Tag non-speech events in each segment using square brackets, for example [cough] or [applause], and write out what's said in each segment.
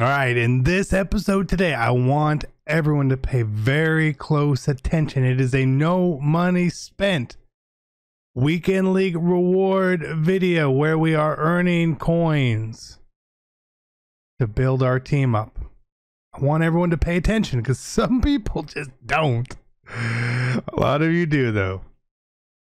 All right, in this episode today, I want everyone to pay very close attention. It is a no money spent weekend league reward video where we are earning coins to build our team up. I want everyone to pay attention because some people just don't. A lot of you do, though.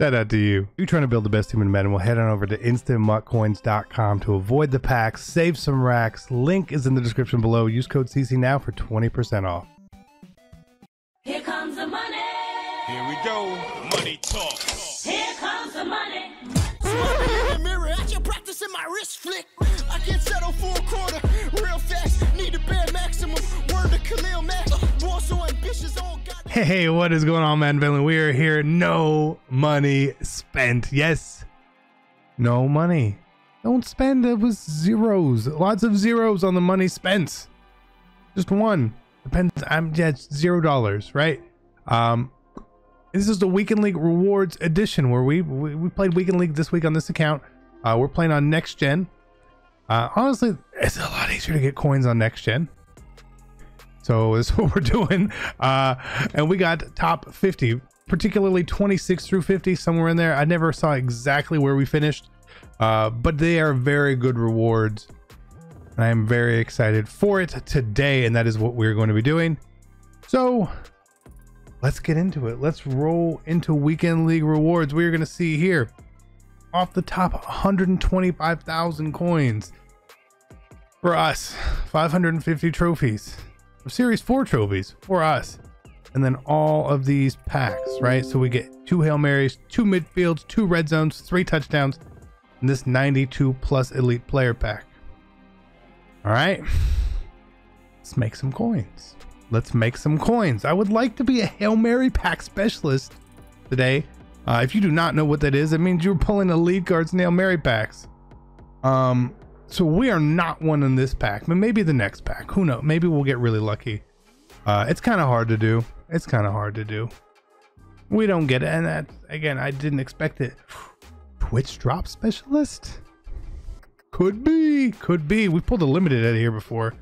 Shout out to you. If you're trying to build the best team in Madden, well, head on over to instantmutcoins.com to avoid the packs, save some racks. Link is in the description below. Use code CC now for 20% off. Here comes the money. Here we go. Money talk. Here comes the money. in the mirror, I can practice in my wrist flick. Hey, what is going on, man? Villain? We are here. No money spent. Yes, no money. Don't spend. It was zeros. Lots of zeros on the money spent. Just one. Depends. I'm yeah, zero dollars, right? Um, this is the Weekend League Rewards edition where we we, we played Weekend League this week on this account. Uh, we're playing on Next Gen. Uh, honestly, it's a lot easier to get coins on Next Gen. So [laughs] this is what we're doing. Uh, and we got top 50, particularly 26 through 50, somewhere in there. I never saw exactly where we finished, uh, but they are very good rewards. And I am very excited for it today, and that is what we're going to be doing. So let's get into it. Let's roll into Weekend League rewards. We're going to see here off the top 125,000 coins for us, 550 trophies Series 4 trophies for us. And then all of these packs, right? So we get two Hail Marys, two midfields, two red zones, three touchdowns, and this 92 plus elite player pack. All right. Let's make some coins. Let's make some coins. I would like to be a Hail Mary pack specialist today. Uh, if you do not know what that is, it means you're pulling elite cards and Mary packs. Um, so we are not one in this pack, but maybe the next pack. Who knows? Maybe we'll get really lucky. Uh, it's kind of hard to do. It's kind of hard to do. We don't get it. And that, again, I didn't expect it. Twitch drop specialist? Could be. Could be. We pulled a limited out of here before,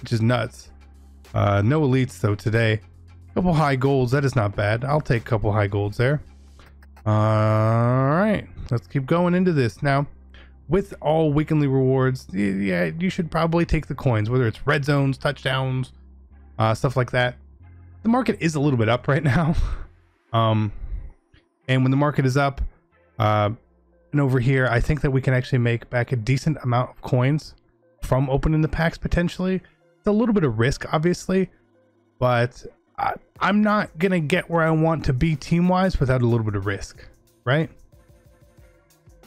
which is nuts. Uh, no elites, though, today. Couple high golds. That is not bad. I'll take a couple high golds there. All right. Let's keep going into this. Now, with all weekly rewards, yeah, you should probably take the coins, whether it's red zones, touchdowns, uh, stuff like that. The market is a little bit up right now. [laughs] um, and when the market is up, uh, and over here, I think that we can actually make back a decent amount of coins from opening the packs potentially. It's a little bit of risk, obviously, but I, I'm not going to get where I want to be team wise without a little bit of risk, right?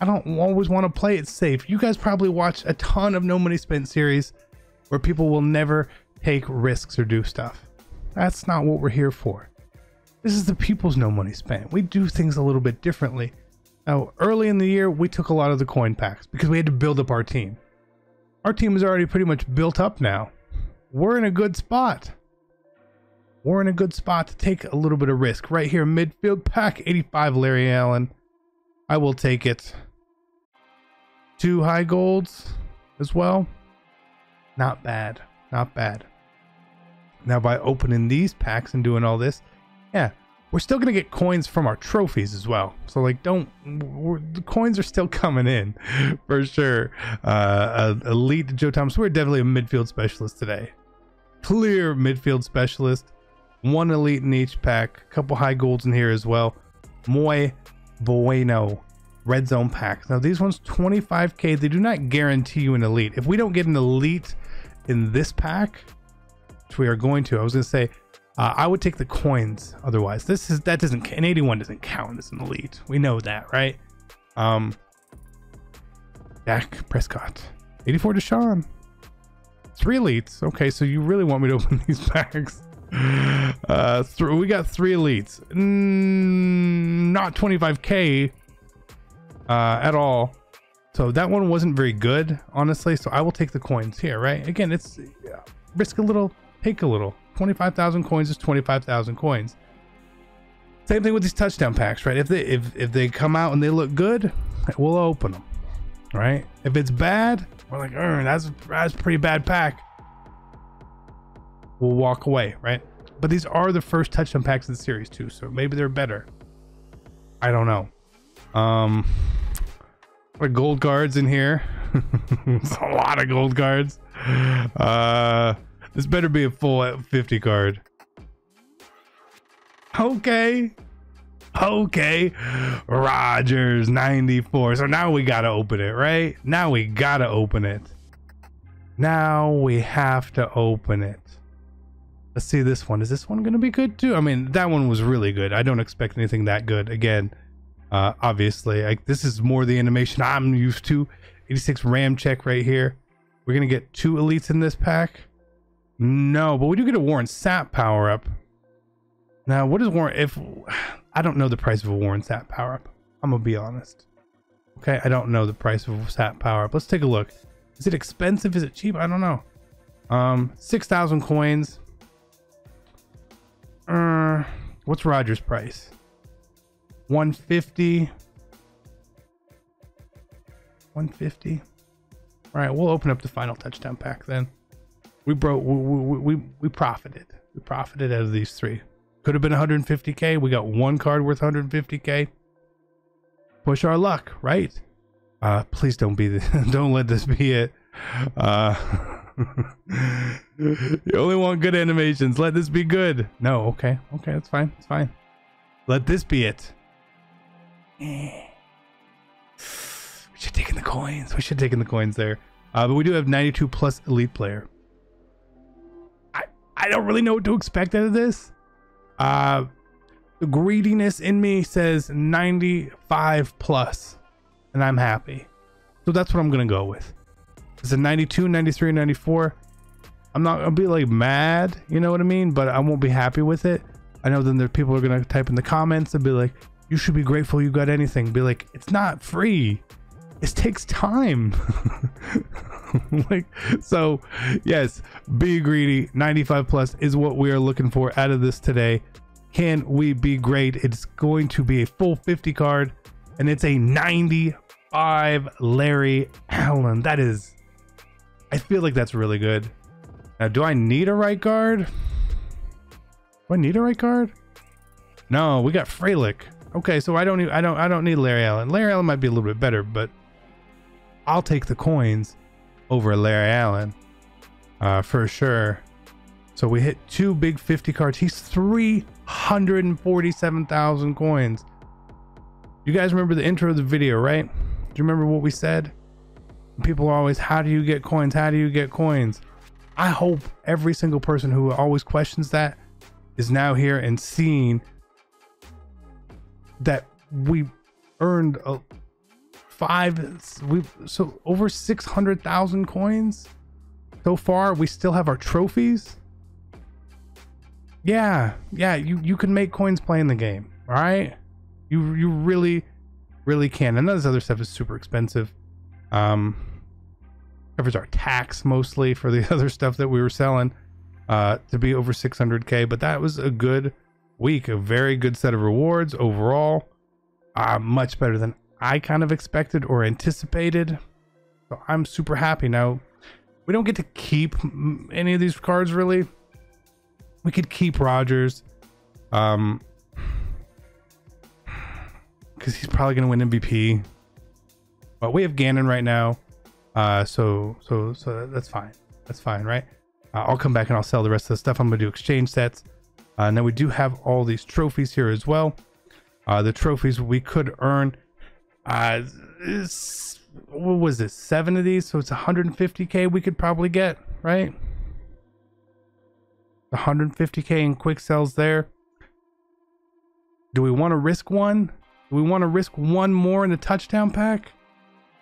I don't always want to play it safe. You guys probably watch a ton of No Money Spent series where people will never take risks or do stuff. That's not what we're here for. This is the people's No Money Spent. We do things a little bit differently. Now, early in the year, we took a lot of the coin packs because we had to build up our team. Our team is already pretty much built up now. We're in a good spot. We're in a good spot to take a little bit of risk. Right here, midfield pack 85 Larry Allen. I will take it two high golds as well. Not bad. Not bad. Now, by opening these packs and doing all this, yeah, we're still going to get coins from our trophies as well. So, like, don't, the coins are still [laughs] coming in [laughs] for sure. Uh, uh, elite Joe Thomas, we're definitely a midfield specialist today. Clear midfield specialist. One elite in each pack. A couple high golds in here as well. Muy bueno red zone packs. Now these ones 25k, they do not guarantee you an elite. If we don't get an elite in this pack, which we are going to, I was gonna say, uh, I would take the coins otherwise. This is, that doesn't, an 81 doesn't count as an elite. We know that, right? Um, Dak Prescott, 84 Deshaun, three elites. Okay, so you really want me to [laughs] open these packs? Uh, th- we got three elites. Mm, not 25k, uh, at all. So that one wasn't very good, honestly. So I will take the coins here, right? Again, it's yeah, risk a little, take a little. 25,000 coins is 25,000 coins. Same thing with these touchdown packs, right? If they if if they come out and they look good, we'll open them, right? If it's bad, we're like, that's that's pretty bad pack. we'll walk away, right? But these are the first touchdown packs in the series too, so maybe they're better. I don't know. Um, what gold guards in here? [laughs] it's a lot of gold cards. Uh, this better be a full 50 card. Okay. Okay. Rodgers 94. So now we got to open it, right? Now we got to open it. Now we have to open it. Let's see this one. Is this one going to be good too? I mean, that one was really good. I don't expect anything that good. Again, uh, obviously, like this is more the animation I'm used to. 86 Ramczyk right here. We're to get two elites in this pack. No, but we do get a Warren Sapp power up. Now, what is Warren? If [sighs] I don't know the price of a Warren Sapp power up, I'm gonna be honest. Okay, I don't know the price of a Sapp power up. Let's take a look. Is it expensive? Is it cheap? I don't know. Um, six thousand coins. Uh, what's Rodgers' price? One fifty. One fifty. All right, we'll open up the final touchdown pack then. We broke. We we, we, we profited. We profited out of these three. Could have been 150k. We got one card worth 150k. Push our luck, right? Uh, please don't be the. [laughs] don't let this be it. Uh, [laughs] you only want good animations. Let this be good. No, okay, okay, that's fine. It's fine. Let this be it. We should have taken the coins. We should have taken the coins there. Uh, but we do have 92 plus elite player. I I don't really know what to expect out of this. Uh, the greediness in me says 95 plus, and I'm happy. So that's what I'm gonna go with. It's a 92, 93, 94. I'm not gonna be like mad, you know what I mean? But I won't be happy with it. I know then there people are gonna type in the comments and be like, "You should be grateful you got anything." Be like, "It's not free. It takes time." [laughs] like so, yes, be greedy. 95 plus is what we are looking for out of this today. Can we be great? It's going to be a full 50 card, and it's a 95 Larry Allen. That is, I feel like that's really good. Now, do I need a right guard? Do I need a right guard? No, we got Freilich. Okay, so I don't need, I don't, I don't need Larry Allen. Larry Allen might be a little bit better, but I'll take the coins over Larry Allen, uh, for sure. So we hit two big 50 cards. He's 347,000 coins. You guys remember the intro of the video, right? Do you remember what we said? People are always, how do you get coins? How do you get coins? I hope every single person who always questions that is now here and seeing that we earned a five, we so over 600,000 coins so far. We still have our trophies. Yeah, yeah, you you can make coins playing the game. All right, you you really really can. And this other stuff is super expensive. Um, covers our tax mostly for the [laughs] other stuff that we were selling. Uh, to be over 600k, but that was a good week. A very good set of rewards overall. Uh, much better than I kind of expected or anticipated. So I'm super happy now. We don't get to keep any of these cards really we could keep Rodgers, um, because he's probably gonna win MVP. But we have Gannon right now, uh, so so so that's fine. That's fine, right? Uh, I'll come back and I'll sell the rest of the stuff. I'm gonna do exchange sets. Uh, now we do have all these trophies here as well. Uh, the trophies we could earn. Uh, what was it? Seven of these, so it's 150k we could probably get, right? 150k in quick sells there. Do we want to risk one? Do we want to risk one more in the touchdown pack?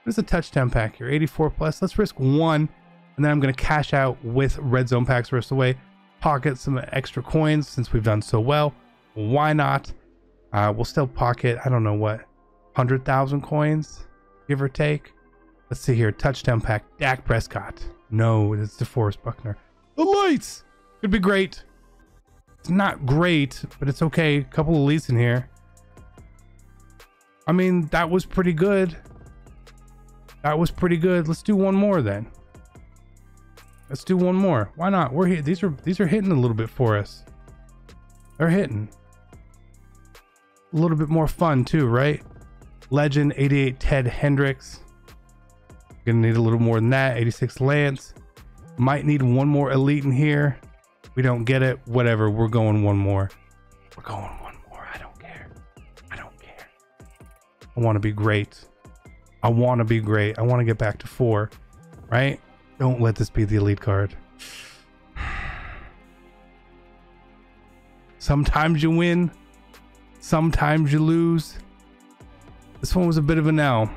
What is a touchdown pack here? 84 plus. Let's risk one, and then I'm going to cash out with red zone packs rest of the way. Pocket some extra coins since we've done so well. Why not? Uh, we'll still pocket, I don't know what, 100,000 coins, give or take. Let's see here. Touchdown pack. Dak Prescott. No, it's DeForest Buckner. The lights! Could be great. It's not great, but it's okay. A couple of leads in here. I mean, that was pretty good. That was pretty good. Let's do one more then. Let's do one more. Why not? We're here. These are these are hitting a little bit for us. They're hitting. A little bit more fun too, right? Legend 88 Ted Hendricks. Gonna need a little more than that. 86 Lance. Might need one more elite in here. We don't get it. Whatever. We're going one more. We're going one more. I don't care. I don't care. I want to be great. I want to be great. I want to get back to four, right? Don't let this be the elite card. [sighs] Sometimes you win, sometimes you lose. This one was a bit of an L.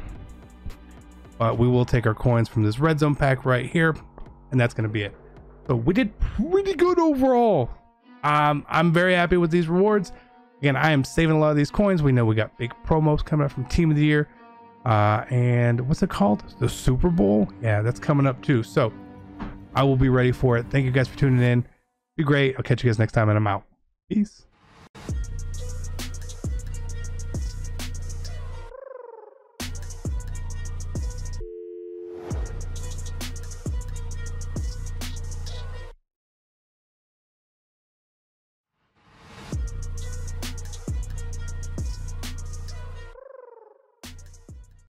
But we will take our coins from this red zone pack right here, and that's going to be it. So we did pretty good overall. Um, I'm very happy with these rewards. Again, I am saving a lot of these coins. We know we got big promos coming up from Team of the Year. Uh, and what's it called? The Super Bowl? Yeah, that's coming up too. So I will be ready for it. Thank you guys for tuning in. Be great. I'll catch you guys next time, and I'm out. Peace.